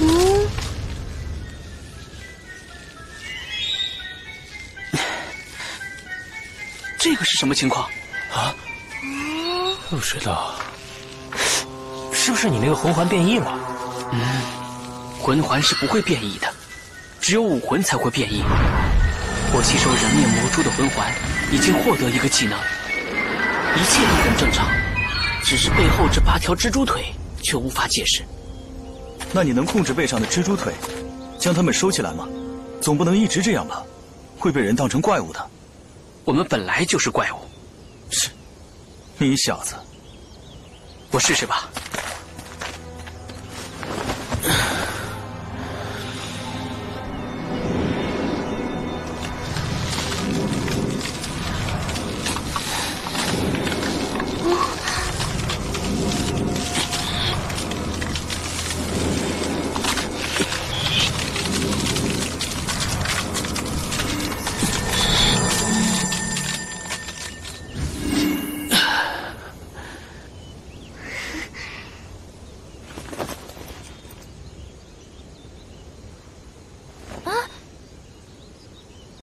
嗯。这个是什么情况？啊？不知道。是不是你那个魂环变异了？嗯。魂环是不会变异的。只有武魂才会变异。我吸收人面魔蛛的魂环已经获得一个技能。一切都很正常只是背后这八条蜘蛛腿却无法解释。那你能控制背上的蜘蛛腿，将它们收起来吗？总不能一直这样吧，会被人当成怪物的。我们本来就是怪物。是，你小子，我试试吧。